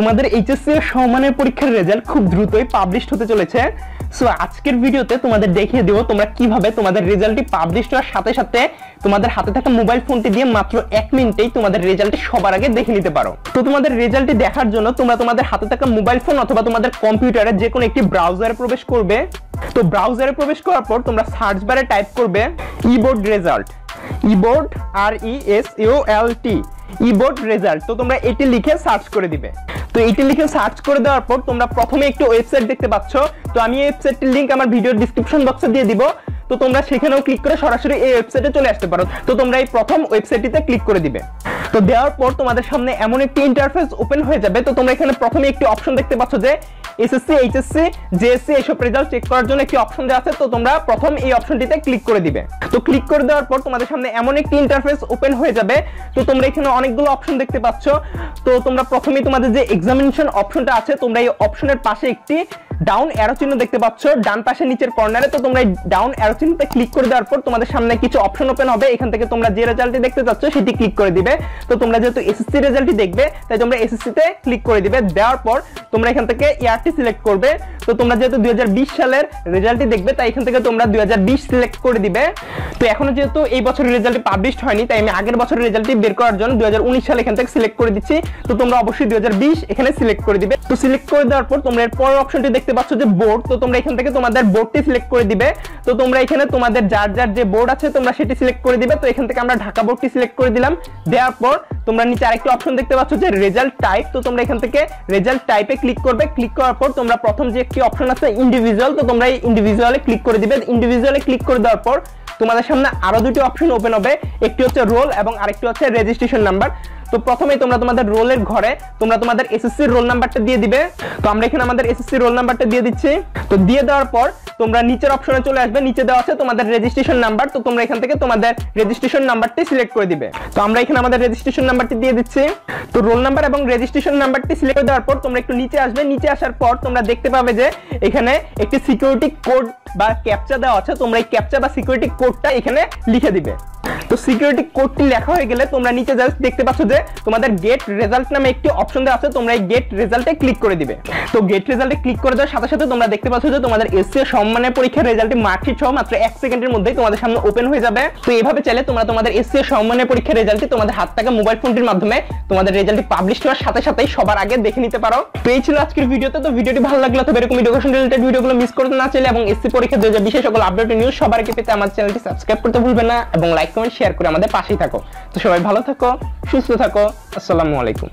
তোমাদের এইচএসসি এর সমমানের পরীক্ষার রেজাল্ট খুব দ্রুতই পাবলিশ হতে চলেছে। সো আজকের ভিডিওতে তোমাদের দেখিয়ে দেবো তোমরা কীভাবে তোমাদের রেজাল্টটি পাবলিশ হওয়ার সাথে সাথে তোমাদের হাতে থাকা মোবাইল ফোনটি দিয়ে মাত্র এক মিনিটেই তোমাদের রেজাল্টটি সবার আগে দেখে নিতে পারো। তো তোমাদের রেজাল্টটি দেখার জন্য তোমরা তোমাদের হাতে থাকা মোবাইল ফোন অথবা তোমাদের কম্পিউটারে যে কোনো একটি ব্রাউজারে প্রবেশ করবে। তো ব্রাউজারে প্রবেশ করার পর তোমরা সার্চ বারে টাইপ করবে eboard result eboard R E S U L T eboard result তো তোমরা এটি লিখে সার্চ করে দিবে। তো এটি লিখে সার্চ করে দেওয়ার পর তোমরা প্রথমে একটি ওয়েবসাইট দেখতে পাচ্ছ। তো আমি এই ওয়েবসাইটটির লিংক আমার ভিডিওর ডিসক্রিপশন বক্সে দিয়ে দিব। তো তোমরা সেখানেও ক্লিক করে সরাসরি এই ওয়েবসাইটে চলে আসতে পারো। তো তোমরা এই প্রথম ওয়েবসাইটটিতে ক্লিক করে দিবে। তো দেওয়ার পর তোমাদের সামনে এমন একটি ইন্টারফেস ওপেন হয়ে যাবে। তো তোমরা এখানে প্রথমে একটি অপশন দেখতে পাচ্ছ যে এসএসসি এইচএসসি জেএসসি এসব রেজাল্ট চেক করার জন্য একটি অপশন দেওয়া আছে, তো তোমরা প্রথম এই অপশনটিতে ক্লিক করে দিবে। তো ক্লিক করে দেওয়ার পর তোমাদের সামনে এমন একটি ইন্টারফেস ওপেন হয়ে যাবে, তো তোমরা এখানে অনেকগুলো অপশন দেখতে পাচ্ছ। তো তোমরা প্রথমেই তোমাদের যে এক্সামিনেশন অপশনটা আছে, তোমরা এই অপশনের পাশে একটি ডাউন অ্যারো চিহ্ন দেখতে পাচ্ছ, ডান পাশে নিচের কর্নারে তো তোমরা ডাউন অ্যারো চিহ্নতে ক্লিক করে দেওয়ার পর তোমাদের সামনে কিছু অপশন ওপেন হবে। এখান থেকে তোমরা যে রেজাল্টটি দেখতে চাচ্ছ, সেটি ক্লিক করে দিবে। তো তোমরা যেহেতু এসএসসি রেজাল্টটি দেখবে, তাই তোমরা এসএসসি তে ক্লিক করে দিবে। দেওয়ার পর তোমরা এখান থেকে ইয়ারটি সিলেক্ট করবে। তো তোমরা যেহেতু দুই হাজার বিশ সালের রেজাল্টটি দেখবে, তাই এখান থেকে তোমরা দুই হাজার বিশ সিলেক্ট করে দিবে। তো এখনও যেহেতু এই বছরের রেজাল্টটি পাবলিশ হয়নি, তাই আমি আগের বছরের রেজাল্টটি বের করার জন্য দুই সালে এখান থেকে সিলেক্ট করে দিচ্ছি। তো তোমরা অবশ্যই দুই হাজার বিশ এখানে সিলেক্ট করে দিবে। তো সিলেক্ট করে দেওয়ার পর তোমরা এর পরের অপশনটি দেখতে পাচ্ছ যে বোর্ড তো তোমরা এখান থেকে তোমাদের বোর্ডটি সিলেক্ট করে দিবে। তো তোমরা এখানে তোমাদের যার যার যে বোর্ড আছে তোমরা সেটি সিলেক্ট করে দিবে। তো এখান থেকে আমরা ঢাকা বোর্ডটি সিলেক্ট করে দিলাম। দেওয়ার পর তোমরা নিচে আরেকটি অপশন দেখতে পাচ্ছ যে রেজাল্ট টাইপ তো তোমরা এখান থেকে রেজাল্ট টাইপে ক্লিক করবে। ক্লিক করার পর তোমরা প্রথম যে একটি অপশন আছে ইন্ডিভিজুয়াল তো তোমরা ইন্ডিভিজুয়ালে ক্লিক করে দিবে। ইন্ডিভিজুয়ালে ক্লিক করে দেওয়ার পর তোমাদের সামনে আরও দুটি অপশন ওপেন হবে। একটি হচ্ছে রোল এবং আরেকটি হচ্ছে রেজিস্ট্রেশন নাম্বার তো প্রথমেই তোমরা তোমাদের রোলের ঘরে তোমরা তোমাদের এসএসসি রোল নাম্বারটা দিয়ে দিবে। তো আমরা এখানে আমাদের এসএসসি রোল নাম্বারটা দিয়ে দিচ্ছি। তো দিয়ে দেওয়ার পর তোমরা নিচের অপশনে চলে আসবে, নিচে দেওয়া আছে তোমাদের রেজিস্ট্রেশন নাম্বার তো তোমরা এখান থেকে তোমাদের রেজিস্ট্রেশন নাম্বারটি সিলেক্ট করে দিবে। তো আমরা এখানে আমাদের রেজিস্ট্রেশন নাম্বারটি দিয়ে দিচ্ছি। তো রোল নাম্বার এবং রেজিস্ট্রেশন নাম্বারটি সিলেক্ট দেওয়ার পর তোমরা একটু নিচে আসবে। নিচে আসার পর তোমরা দেখতে পাবে যে এখানে একটি সিকিউরিটি কোড বা ক্যাপচা দেওয়া আছে। তোমরা এই ক্যাপচা বা সিকিউরিটি কোডটা এখানে লিখে দিবে। তো সিকিউরিটি কোডটি লেখা হয়ে গেলে তোমরা নিচে জাস্ট দেখতে পাচ্ছ যে তোমাদের গেট রেজাল্ট নামে একটি অপশন দেওয়া আছে, তোমরা এই গেট রেজাল্টে ক্লিক করে দিবে। তো গেট রেজাল্টে ক্লিক করে দেওয়ার সাথে সাথে তোমরা দেখতে পাচ্ছ যে তোমাদের এসসি সম্মানের পরীক্ষার রেজাল্টে মার্কশিট সহ মাত্র এক সেকেন্ডের মধ্যেই তোমাদের সামনে ওপেন হয়ে যাবে। তো এইভাবে চাইলে তোমরা তোমাদের এসসি সম্মানের পরীক্ষার রেজাল্টটি তোমাদের হাত থাকা মোবাইল ফোনটির মাধ্যমে তোমাদের রেজাল্টটি পাবলিশ হওয়ার সাথে সাথেই সবার আগে দেখে নিতে পারো। তো ছিল আজকের ভিডিওতে। তো ভিডিওটি ভালো লাগলে তবে এরকম এডুকেশন রিলেটেড ভিডিওগুলো মিস করতে না চাইলে এবং এসসি পরীক্ষা দুই হাজার বিশেষ সকল আপডেট নিউজ সবার আগে পেতে আমার চ্যানেলটি সাবস্ক্রাইব করতে ভুলবেন না এবং লাইক কমেন্ট শেয়ার করে আমাদের পাশেই থাকো। তো সবাই ভালো থাকো সুস্থ থাকো আসসালামু আলাইকুম।